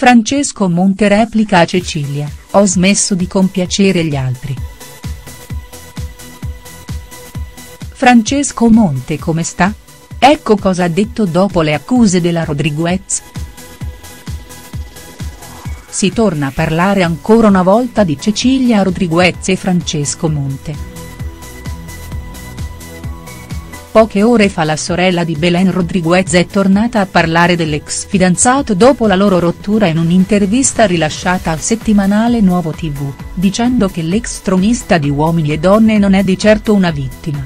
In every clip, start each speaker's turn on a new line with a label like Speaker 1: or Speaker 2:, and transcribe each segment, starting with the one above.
Speaker 1: Francesco Monte replica a Cecilia, ho smesso di compiacere gli altri. Francesco Monte come sta? Ecco cosa ha detto dopo le accuse della Rodriguez. Si torna a parlare ancora una volta di Cecilia Rodriguez e Francesco Monte. Poche ore fa la sorella di Belen Rodriguez è tornata a parlare dell'ex fidanzato dopo la loro rottura in un'intervista rilasciata al settimanale Nuovo TV, dicendo che l'ex tronista di Uomini e Donne non è di certo una vittima.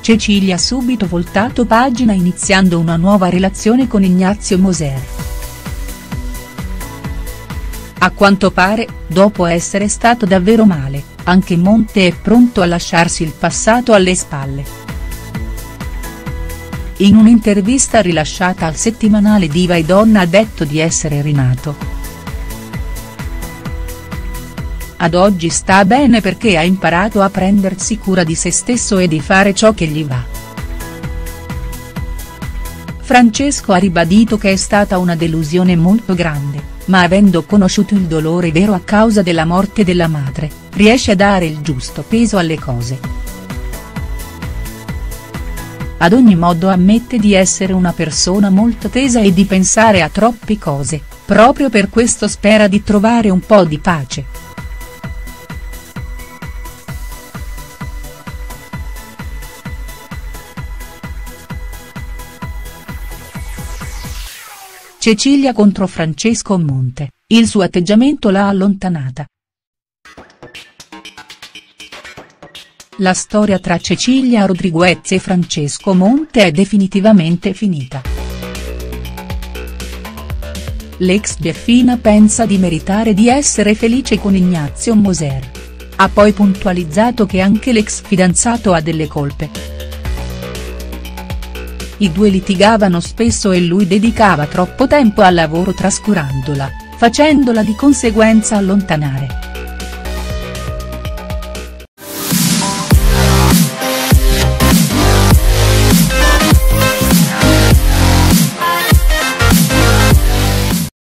Speaker 1: Cecilia ha subito voltato pagina iniziando una nuova relazione con Ignazio Moser. A quanto pare, dopo essere stato davvero male, anche Monte è pronto a lasciarsi il passato alle spalle. In un'intervista rilasciata al settimanale Diva e Donna ha detto di essere rinato. Ad oggi sta bene perché ha imparato a prendersi cura di se stesso e di fare ciò che gli va. Francesco ha ribadito che è stata una delusione molto grande ma avendo conosciuto il dolore vero a causa della morte della madre, riesce a dare il giusto peso alle cose. Ad ogni modo ammette di essere una persona molto tesa e di pensare a troppe cose, proprio per questo spera di trovare un po' di pace. Cecilia contro Francesco Monte, il suo atteggiamento l'ha allontanata. La storia tra Cecilia Rodriguez e Francesco Monte è definitivamente finita. L'ex Biafina pensa di meritare di essere felice con Ignazio Moser. Ha poi puntualizzato che anche l'ex fidanzato ha delle colpe. I due litigavano spesso e lui dedicava troppo tempo al lavoro trascurandola, facendola di conseguenza allontanare.